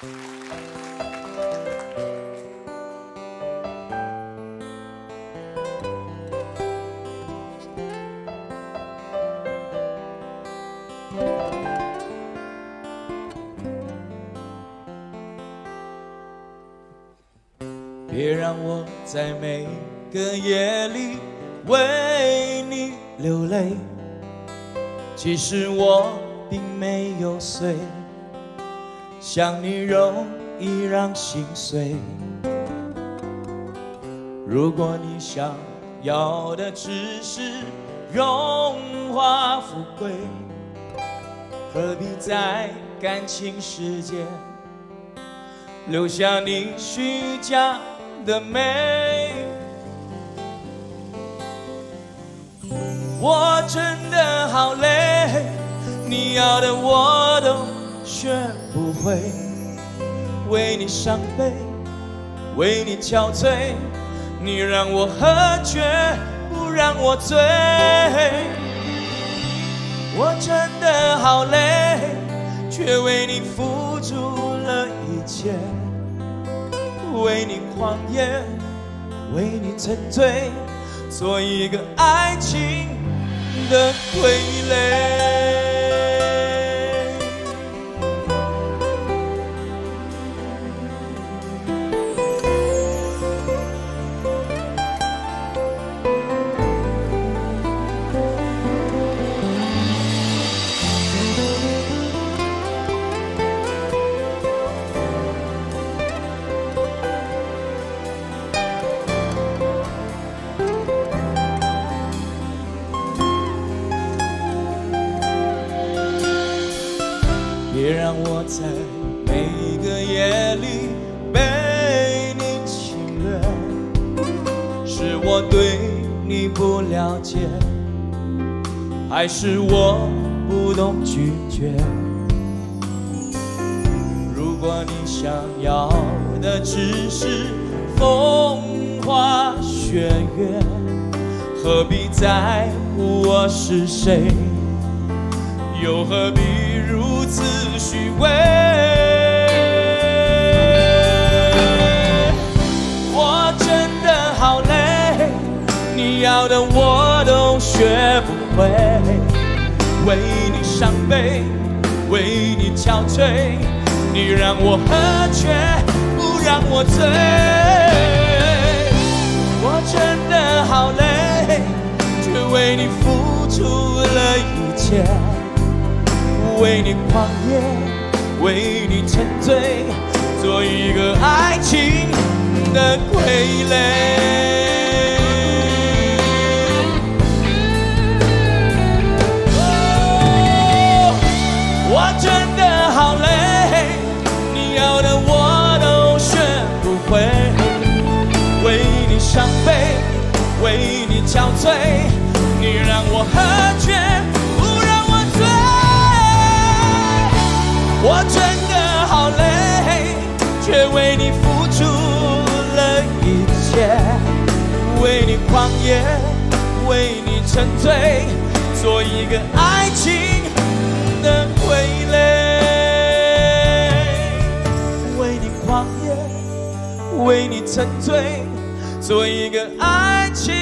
别让我在每个夜里为你流泪，其实我并没有睡，想你容易让心碎。如果你想要的只是荣华富贵，何必在感情世界留下你虚假的美？我真的好累，你要的我学不会，为你伤悲，为你憔悴，你让我喝却不让我醉。我真的好累，却为你付出了一切，为你狂野，为你沉醉，做一个爱情的傀儡。别让我在每个夜里被你侵略，是我对你不了解，还是我不懂拒绝？如果你想要的只是风花雪月，何必在乎我是谁？又何必如此虚伪？我真的好累，你要的我都学不会，为你伤悲，为你憔悴，你让我喝却不让我醉。我真的好累，却为你付出了一切。为你狂野，为你沉醉，做一个爱情的傀儡。我真的好累，你要的我都学不会，为你伤悲，为你憔悴，你让我喝却却为你付出了一切，为你狂野，为你沉醉，做一个爱情的傀儡。为你狂野，为你沉醉，做一个爱情